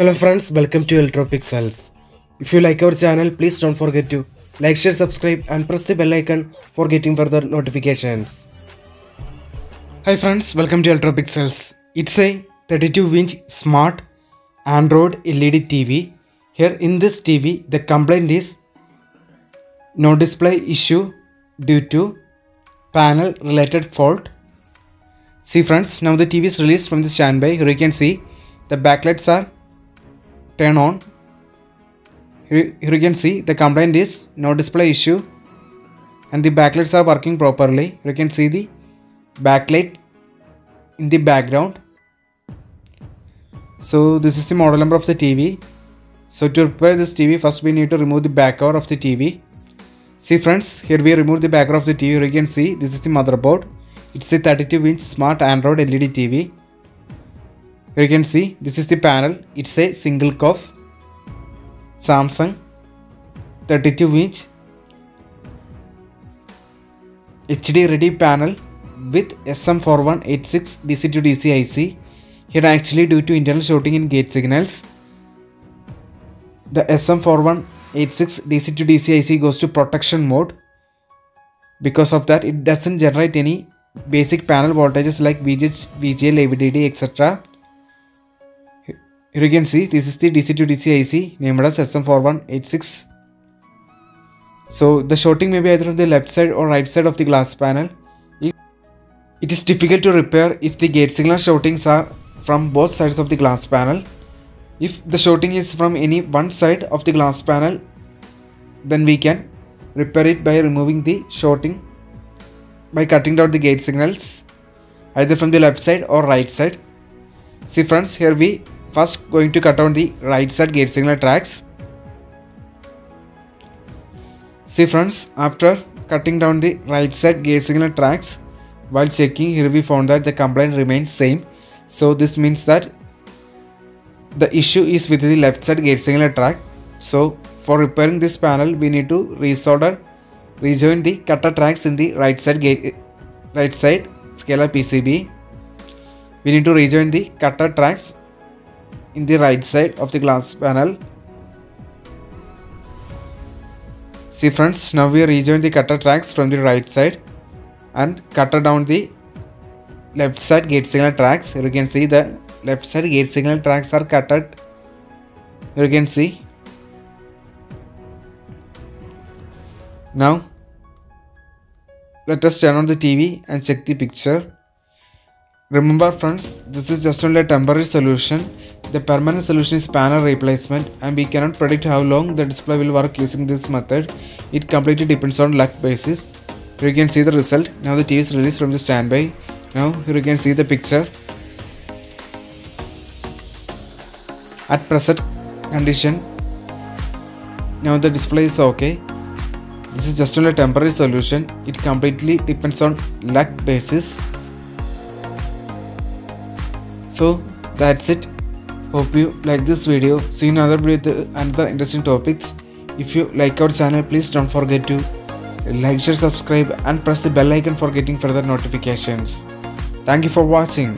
Hello friends, welcome to Electropixels. If you like our channel, please don't forget to like, share, subscribe and press the bell icon for getting further notifications. Hi friends, welcome to Electropixels. It's a 32 inch smart Android LED TV. Here in this TV, the complaint is no display issue due to panel related fault. See friends, now the TV is released from the standby. Here you can see the backlights are turn on. Here, you can see the complaint is no display issue and the backlights are working properly. You can see the backlight in the background. So this is the model number of the TV. So to repair this TV, first we need to remove the back cover of the TV. See friends, here we remove the back cover of the TV. You can see this is the motherboard. It's a 32 inch smart Android LED TV. Here you can see this is the panel. It's a single COF Samsung 32 inch HD ready panel with SM4186 DC to DC IC. Here actually due to internal shorting in gate signals, the SM4186 DC to DC IC goes to protection mode. Because of that, it doesn't generate any basic panel voltages like VGH, VGL, AVDD, etc. Here you can see this is the DC to DC IC named as SM4186. So the shorting may be either on the left side or right side of the glass panel. It is difficult to repair if the gate signal shortings are from both sides of the glass panel. If the shorting is from any one side of the glass panel, then we can repair it by removing the shorting by cutting down the gate signals either from the left side or right side. See friends, here we first going to cut down the right side gate signal tracks. See friends, after cutting down the right side gate signal tracks, while checking here we found that the complaint remains same. So this means that the issue is with the left side gate signal track. So for repairing this panel we need to resolder, rejoin the cutter tracks in the right side gate, right side scalar PCB. We need to rejoin the cutter tracks in the right side of the glass panel. See friends, now we rejoin the cutter tracks from the right side and cutter down the left side gate signal tracks. You can see the left side gate signal tracks are cutted. You can see. Now let us turn on the TV and check the picture. Remember friends, this is just only a temporary solution. The permanent solution is panel replacement and we cannot predict how long the display will work using this method. It completely depends on luck basis. Here you can see the result. Now the TV is released from the standby. Now here you can see the picture. At present condition, now the display is okay. This is just only a temporary solution. It completely depends on luck basis. So that's it. Hope you like this video. See you another video another interesting topics. If you like our channel, please don't forget to like, share, subscribe and press the bell icon for getting further notifications. Thank you for watching.